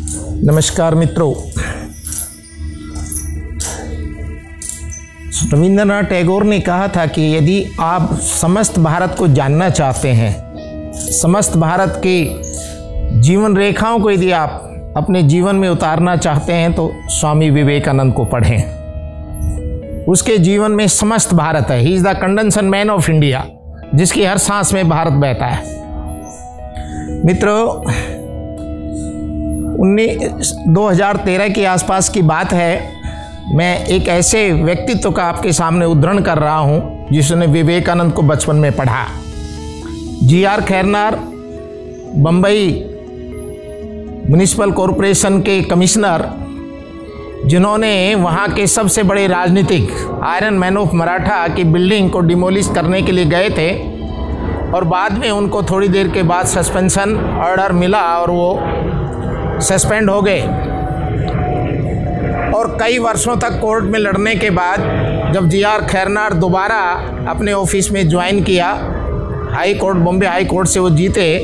नमस्कार मित्रों। रविंद्रनाथ टैगोर ने कहा था कि यदि आप समस्त भारत को जानना चाहते हैं, समस्त भारत के जीवन रेखाओं को यदि आप अपने जीवन में उतारना चाहते हैं तो स्वामी विवेकानंद को पढ़ें। उसके जीवन में समस्त भारत है। He is the condensation man of India जिसकी हर सांस में भारत बहता है। मित्रों उन्नीस 2013 के आसपास की बात है, मैं एक ऐसे व्यक्तित्व का आपके सामने उद्धरण कर रहा हूँ, जिसने विवेकानंद को बचपन में पढ़ा। G R Khairnar Bambai municipal corporation के कमिश्नर जिन्होंने वहाँ के सबसे बड़े राजनीतिक आयरन मैन ऑफ़ मराठा की बिल्डिंग को डिमोलिश करने के लिए गए थे, और बाद में उनको थोड़ी देर के बाद सस्पेंशन ऑर्डर मिला और वो सस्पेंड हो गए। और कई वर्षों तक कोर्ट में लड़ने के बाद जब जी आर खैरनार दोबारा अपने ऑफ़िस में ज्वाइन किया, high court, Bombay high court से वो जीते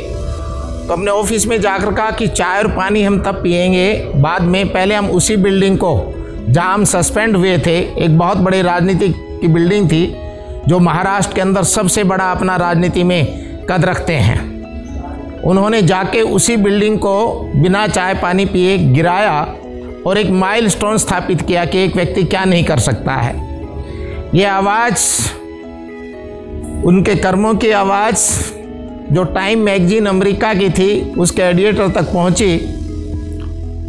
तो अपने ऑफ़िस में जाकर कहा कि चाय और पानी हम तब पियेंगे, बाद में पहले हम उसी बिल्डिंग को, जहाँ हम सस्पेंड हुए थे, एक बहुत बड़े राजनीतिक की बिल्डिंग थी, जो महाराष्ट्र के अंदर सबसे बड़ा अपना राजनीति में कद रखते हैं। उन्होंने जाके उसी बिल्डिंग को बिना चाय पानी पिए गिराया और एक माइल स्टोन स्थापित किया कि एक व्यक्ति क्या नहीं कर सकता है। ये आवाज़, उनके कर्मों की आवाज़, जो टाइम मैगजीन अमेरिका की थी, उसके एडिटर तक पहुँची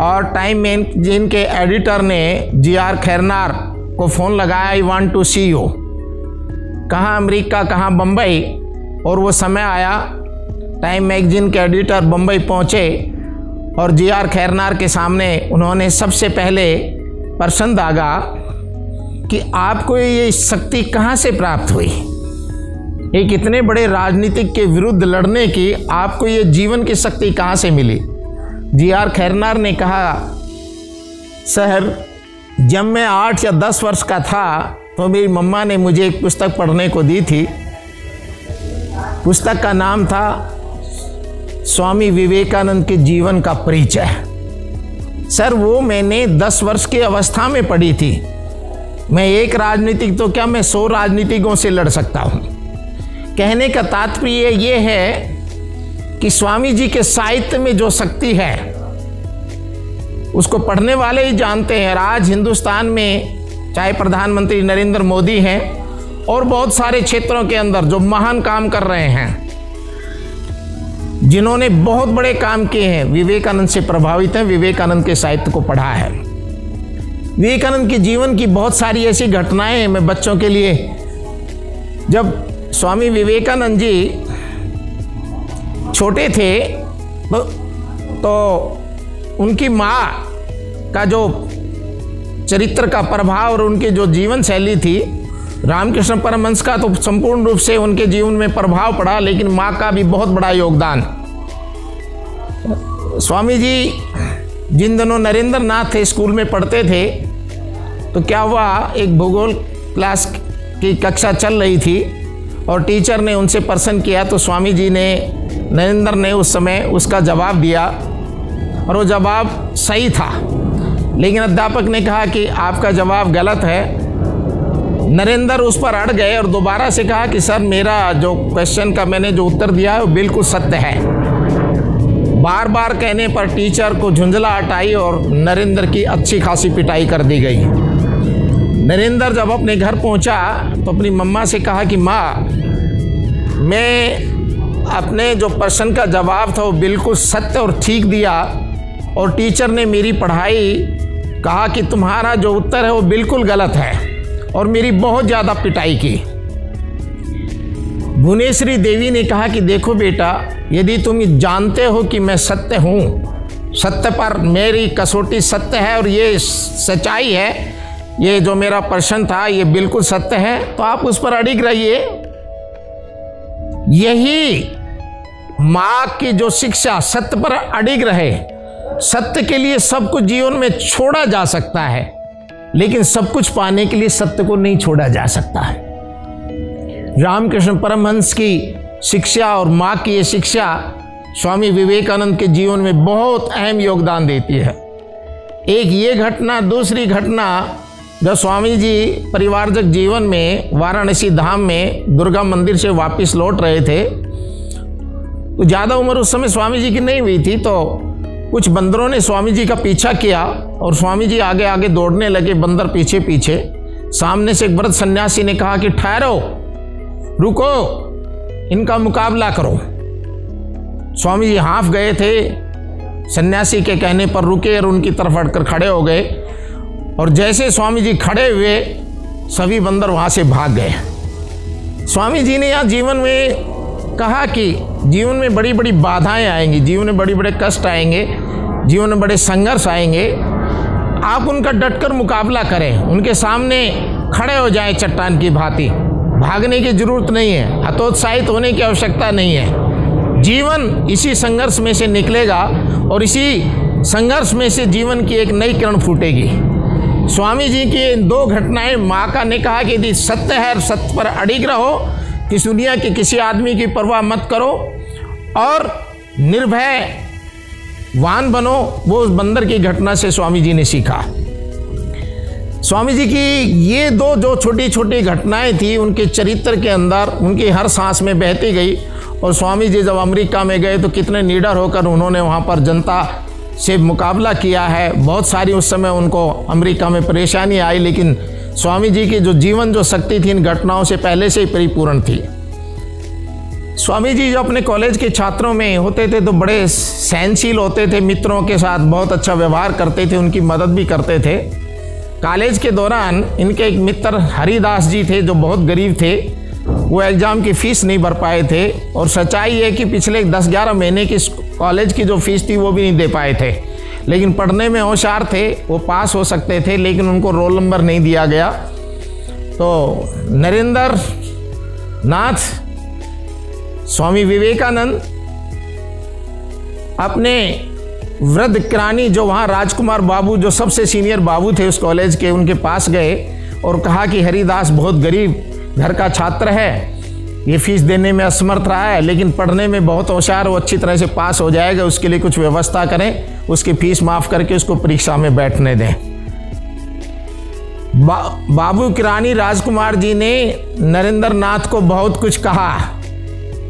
और टाइम मैगजीन के एडिटर ने जी आर खैरनार को फ़ोन लगाया I want to see you कहाँ अमेरिका, कहाँ बम्बई और वो समय आया टाइम मैगजीन के एडिटर बम्बई पहुँचे और जी आर खैरनार के सामने उन्होंने सबसे पहले प्रश्न दागा कि आपको ये शक्ति कहाँ से प्राप्त हुई? एक इतने बड़े राजनीतिक के विरुद्ध लड़ने की आपको ये जीवन की शक्ति कहाँ से मिली? जी आर खैरनार ने कहा, सर, जब मैं आठ या दस वर्ष का था तो मेरी मम्मा ने मुझे एक पुस्तक पढ़ने को दी थी। पुस्तक का नाम था स्वामी विवेकानंद के जीवन का परिचय। सर, वो मैंने दस वर्ष की अवस्था में पढ़ी थी। मैं एक राजनीतिक तो क्या मैं सौ राजनीतिकों से लड़ सकता हूँ? कहने का तात्पर्य ये है कि स्वामी जी के साहित्य में जो शक्ति है, उसको पढ़ने वाले ही जानते हैं। आज हिंदुस्तान में चाहे प्रधानमंत्री नरेंद्र मोदी हैं और बहुत सारे क्षेत्रों के अंदर जो महान काम कर रहे हैं। जिन्होंने बहुत बड़े काम किए हैं विवेकानंद से प्रभावित हैं विवेकानंद के साहित्य को पढ़ा है। विवेकानंद के जीवन की बहुत सारी ऐसी घटनाएँ हैं मैं बच्चों के लिए। जब स्वामी विवेकानंद जी छोटे थे तो, तो उनकी माँ का जो चरित्र का प्रभाव और उनकी जो जीवन शैली थी रामकृष्ण परमहंस का तो संपूर्ण रूप से उनके जीवन में प्रभाव पड़ा, लेकिन माँ का भी बहुत बड़ा योगदान। स्वामी जी, जिन दिनों नरेंद्र नाथ थे, स्कूल में पढ़ते थे तो क्या हुआ, एक भूगोल क्लास की कक्षा चल रही थी, और टीचर ने उनसे प्रश्न किया तो स्वामी जी ने, नरेंद्र ने उस समय उसका जवाब दिया, और वो जवाब सही था। लेकिन अध्यापक ने कहा कि आपका जवाब गलत है नरेंद्र उस पर अड़ गए और दोबारा से कहा कि, सर, मेरा जो क्वेश्चन का मैंने जो उत्तर दिया है, वो बिल्कुल सत्य है। बार बार कहने पर टीचर को झुंझला हटाई और नरेंद्र की अच्छी खासी पिटाई कर दी गई। नरेंद्र जब अपने घर पहुँचा तो अपनी मम्मा से कहा कि, माँ, मैं अपने जो प्रश्न का जवाब था, वो बिल्कुल सत्य और ठीक दिया और टीचर ने मेरी पढ़ाई कहा कि तुम्हारा जो उत्तर है, वो बिल्कुल गलत है। और मेरी बहुत ज़्यादा पिटाई की। भुवनेश्वरी देवी ने कहा कि देखो बेटा, यदि तुम जानते हो कि मैं सत्य हूँ, सत्य पर मेरी कसौटी सत्य है और ये सच्चाई है, ये जो मेरा प्रश्न था, ये बिल्कुल सत्य है तो आप उस पर अड़िग रहिए। यही माँ की जो शिक्षा सत्य पर अड़िग रहे, सत्य के लिए सब कुछ जीवन में छोड़ा जा सकता है। लेकिन सब कुछ पाने के लिए सत्य को नहीं छोड़ा जा सकता है। रामकृष्ण परमहंस की शिक्षा और माँ की ये शिक्षा स्वामी विवेकानंद के जीवन में बहुत अहम योगदान देती है। एक ये घटना, दूसरी घटना, जब स्वामी जी परिवारजक जीवन में वाराणसी धाम में दुर्गा मंदिर से वापस लौट रहे थे तो ज़्यादा उम्र उस समय स्वामी जी की नहीं हुई थी तो कुछ बंदरों ने स्वामी जी का पीछा किया और स्वामी जी आगे आगे दौड़ने लगे, बंदर पीछे पीछे। सामने से एक व्रत सन्यासी ने कहा कि ठहरो, रुको, इनका मुकाबला करो। स्वामी जी हाफ़ गए थे। सन्यासी के कहने पर रुके और उनकी तरफ़ हटकर खड़े हो गए। और जैसे स्वामी जी खड़े हुए, सभी बंदर वहाँ से भाग गए। स्वामी जी ने यहाँ जीवन में कहा कि जीवन में बड़ी बड़ी बाधाएँ आएँगी, जीवन में बड़े बड़े कष्ट आएँगे, जीवन में बड़े संघर्ष आएँगे। आप उनका डटकर मुकाबला करें, उनके सामने खड़े हो जाएँ चट्टान की भांति। भागने की ज़रूरत नहीं है, हतोत्साहित होने की आवश्यकता नहीं है। जीवन इसी संघर्ष में से निकलेगा और इसी संघर्ष में से जीवन की एक नई किरण फूटेगी। स्वामी जी की इन दो घटनाएँ माँ का ने कहा कि यदि सत्य है और सत्य पर अड़िग रहो कि दुनिया के किसी आदमी की परवाह मत करो और निर्भय वान बनो, वो उस बंदर की घटना से स्वामी जी ने सीखा। स्वामी जी की ये दो जो छोटी छोटी घटनाएँ थी, उनके चरित्र के अंदर, उनकी हर सांस में बहती गई और स्वामी जी जब अमेरिका में गए तो कितने निडर होकर उन्होंने वहाँ पर जनता से मुकाबला किया है। बहुत सारी उस समय उनको अमेरिका में परेशानी आई, लेकिन स्वामी जी की जो जीवन, जो शक्ति थी इन घटनाओं से पहले से ही परिपूर्ण थी। स्वामी जी जो अपने कॉलेज के छात्रों में होते थे तो बड़े सहनशील होते थे, मित्रों के साथ बहुत अच्छा व्यवहार करते थे, उनकी मदद भी करते थे। कॉलेज के दौरान इनके एक मित्र हरिदास जी थे, जो बहुत गरीब थे। वो एग्ज़ाम की फ़ीस नहीं भर पाए थे और सच्चाई है कि पिछले 10-11 महीने की कॉलेज की जो फ़ीस थी, वो भी नहीं दे पाए थे। लेकिन पढ़ने में होशियार थे, वो पास हो सकते थे, लेकिन उनको रोल नंबर नहीं दिया गया। तो नरेंद्र नाथ स्वामी विवेकानंद अपने वृद्ध किरानी जो वहाँ राजकुमार बाबू, जो सबसे सीनियर बाबू थे उस कॉलेज के, उनके पास गए और कहा कि हरिदास बहुत गरीब घर का छात्र है। ये फ़ीस देने में असमर्थ रहा है लेकिन पढ़ने में बहुत होशियार वो अच्छी तरह से पास हो जाएगा उसके लिए कुछ व्यवस्था करें उसकी फ़ीस माफ़ करके उसको परीक्षा में बैठने दें। बा, बाबू किरानी राजकुमार जी ने नरेंद्र नाथ को बहुत कुछ कहा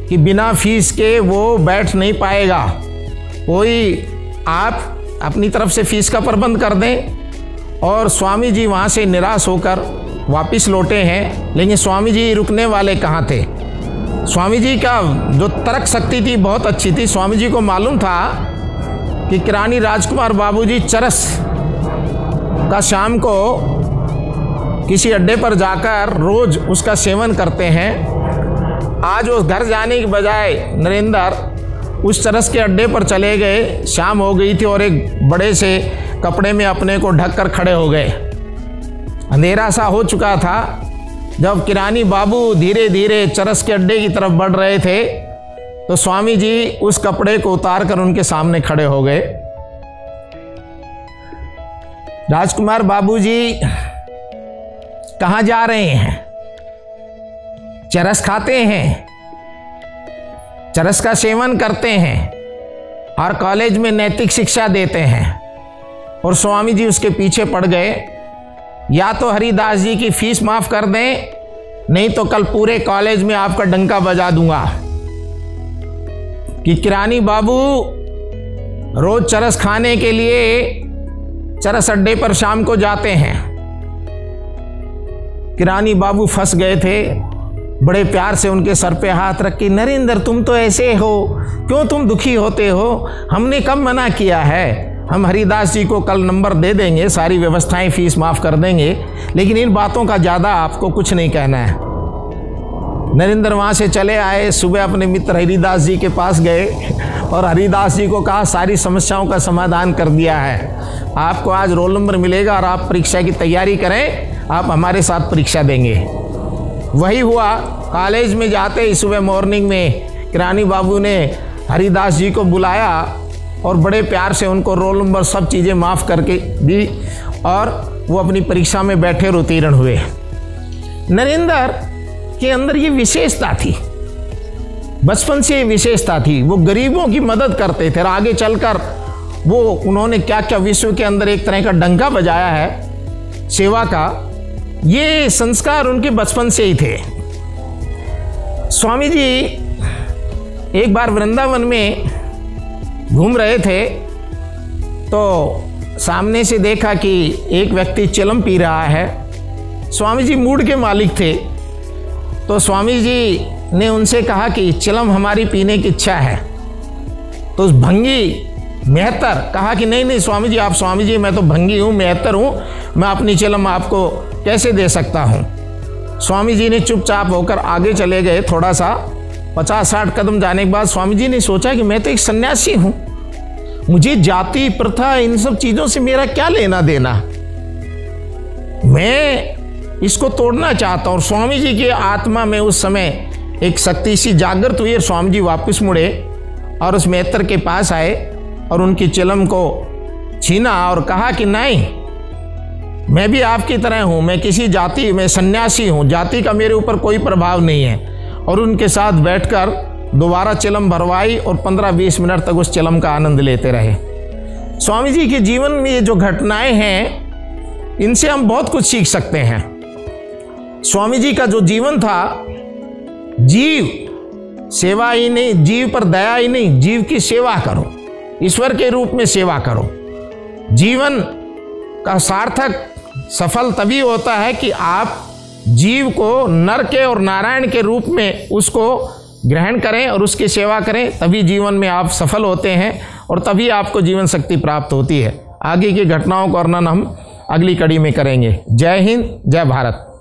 कि बिना फ़ीस के वो बैठ नहीं पाएगा। कोई आप अपनी तरफ़ से फ़ीस का प्रबंध कर दें और स्वामी जी वहाँ से निराश होकर वापस लौटे हैं लेकिन स्वामी जी रुकने वाले कहाँ थे? स्वामी जी का जो तर्क शक्ति थी, बहुत अच्छी थी। स्वामी जी को मालूम था कि किरानी राजकुमार बाबूजी चरस का शाम को किसी अड्डे पर जाकर रोज उसका सेवन करते हैं। आज उस घर जाने के बजाय नरेंद्र उस चरस के अड्डे पर चले गए। शाम हो गई थी और एक बड़े से कपड़े में अपने को ढक कर खड़े हो गए। अंधेरा सा हो चुका था। जब किरानी बाबू धीरे धीरे चरस के अड्डे की तरफ़ बढ़ रहे थे तो स्वामी जी उस कपड़े को उतार कर उनके सामने खड़े हो गए। राजकुमार बाबूजी, कहाँ जा रहे हैं? चरस खाते हैं? चरस का सेवन करते हैं और कॉलेज में नैतिक शिक्षा देते हैं। और स्वामी जी उसके पीछे पड़ गए। या तो हरिदास जी की फ़ीस माफ़ कर दें, नहीं तो कल पूरे कॉलेज में आपका डंका बजा दूँगा। कि किरानी बाबू, रोज चरस खाने के लिए चरस अड्डे पर शाम को जाते हैं। किरानी बाबू फंस गए थे, बड़े प्यार से उनके सर पे हाथ रख के, नरेंद्र, तुम तो ऐसे हो, क्यों तुम दुखी होते हो? हमने कब मना किया है? हम हरिदास जी को कल नंबर दे देंगे, सारी व्यवस्थाएँ फ़ीस माफ़ कर देंगे, लेकिन इन बातों का ज़्यादा आपको कुछ नहीं कहना है। नरेंद्र वहाँ से चले आए, सुबह अपने मित्र हरिदास जी के पास गए, और हरिदास जी को कहा, सारी समस्याओं का समाधान कर दिया है। आपको आज रोल नंबर मिलेगा और आप परीक्षा की तैयारी करें, आप हमारे साथ परीक्षा देंगे। वही हुआ। कॉलेज में जाते ही सुबह मॉर्निंग में, किरानी बाबू ने हरिदास जी को बुलाया और बड़े प्यार से उनको रोल नंबर सब चीज़ें माफ़ करके दी और वो अपनी परीक्षा में बैठे और उत्तीर्ण हुए। नरेंद्र के अंदर ये विशेषता थी। बचपन से ये विशेषता थी। वो गरीबों की मदद करते थे और आगे चलकर वो उन्होंने क्या क्या विश्व के अंदर एक तरह का डंका बजाया है, सेवा का, ये संस्कार उनके बचपन से ही थे। स्वामी जी, एक बार वृंदावन में घूम रहे थे तो सामने से देखा कि एक व्यक्ति चिलम पी रहा है। स्वामी जी मूड के मालिक थे। तो स्वामी जी ने उनसे कहा कि चिलम हमारी पीने की इच्छा है। तो उस भंगी मेहतर कहा कि नहीं नहीं स्वामी जी आप स्वामी जी मैं तो भंगी हूँ, मेहतर हूँ। मैं अपनी चिलम आपको कैसे दे सकता हूँ? स्वामी जी ने चुपचाप होकर आगे चले गए, थोड़ा सा पचास साठ कदम जाने के बाद स्वामी जी ने सोचा कि मैं तो एक सन्यासी हूँ। मुझे जाति, प्रथा, इन सब चीज़ों से मेरा क्या लेना देना? मैं इसको तोड़ना चाहता हूँ स्वामी जी की आत्मा में उस समय एक शक्ति सी जागृत हुई और स्वामी जी वापस मुड़े और उस मेहतर के पास आए और उनकी चिलम को छीना और कहा कि नहीं, मैं भी आपकी तरह हूँ, मैं किसी जाति, में सन्यासी हूँ, जाति का मेरे ऊपर कोई प्रभाव नहीं है। और उनके साथ बैठकर दोबारा चिलम भरवाई और 15-20 मिनट तक उस चिलम का आनंद लेते रहे। स्वामी जी के जीवन में ये जो घटनाएँ हैं, इनसे हम बहुत कुछ सीख सकते हैं। स्वामी जी का जो जीवन था, जीव, सेवा ही नहीं, जीव पर दया ही नहीं, जीव की सेवा करो। ईश्वर के रूप में सेवा करो। जीवन का सार्थक, सफल तभी होता है कि आप जीव को नर के और नारायण के रूप में उसको ग्रहण करें और उसकी सेवा करें, तभी जीवन में आप सफल होते हैं और तभी आपको जीवन शक्ति प्राप्त होती है। आगे की घटनाओं का वर्णन हम अगली कड़ी में करेंगे। जय हिंद, जय भारत।